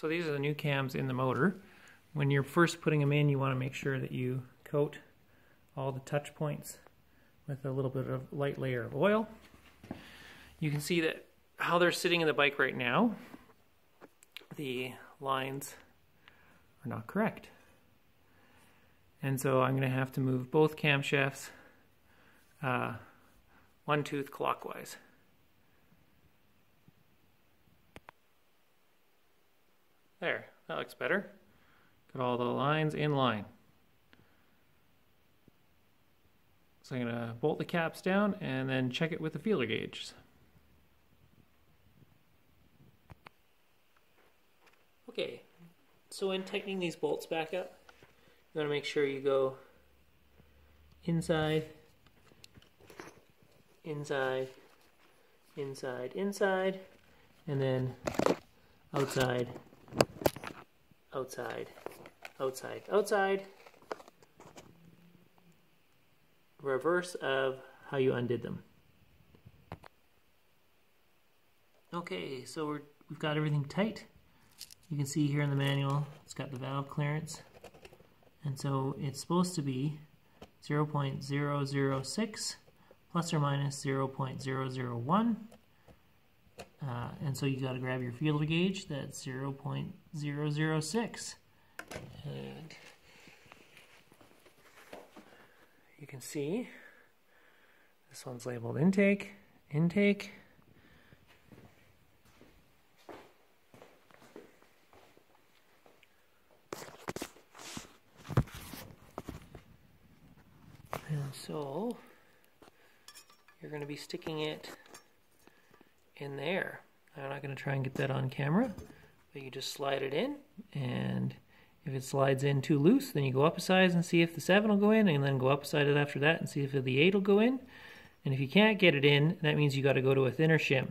So these are the new cams in the motor. When you're first putting them in, you want to make sure that you coat all the touch points with a little bit of light layer of oil. You can see that how they're sitting in the bike right now, the lines are not correct. And so I'm going to have to move both camshafts uh, one tooth clockwise. There, that looks better. Got all the lines in line. So I'm going to bolt the caps down and then check it with the feeler gauges. Okay, so when tightening these bolts back up, you want to make sure you go inside, inside, inside, inside, and then outside, outside, outside, outside. Reverse of how you undid them. Okay, so we have got everything tight. You can see here in the manual, it's got the valve clearance. And so it's supposed to be 0.006 plus or minus 0.001. Uh, and so you got to grab your feeler gauge, that's 0.006. And you can see this one's labeled intake, intake. And so you're going to be sticking it in there. I'm not going to try and get that on camera, but you just slide it in and if it slides in too loose, then you go up a size and see if the 7 will go in, and then go up a size after that and see if the 8 will go in. And if you can't get it in, that means you got to go to a thinner shim.